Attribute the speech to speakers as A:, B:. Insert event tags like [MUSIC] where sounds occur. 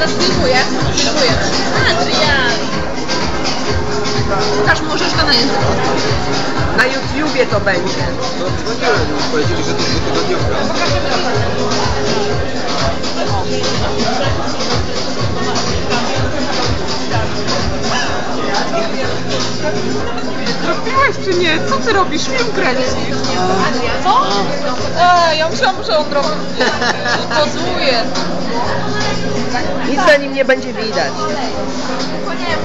A: Pokaż, filmuję. Filmuję. Adrian! Pokaż, możesz to na języku.
B: Na YouTubie to będzie.
C: No dzwoniłem już, powiedzieli, że to dwutygodniowe.
B: Zrobiłaś czy nie? Co ty robisz? Film kręcisz.
A: Co? Ej, ja myślałam, że on robi. [LAUGHS] Pozuje.
B: Nic na nim nie będzie widać.
A: Tylko nie